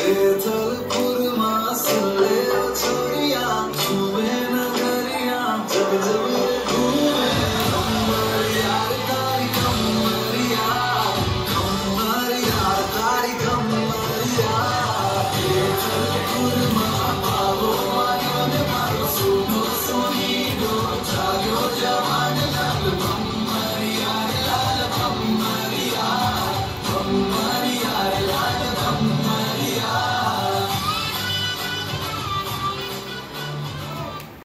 It's a Oh.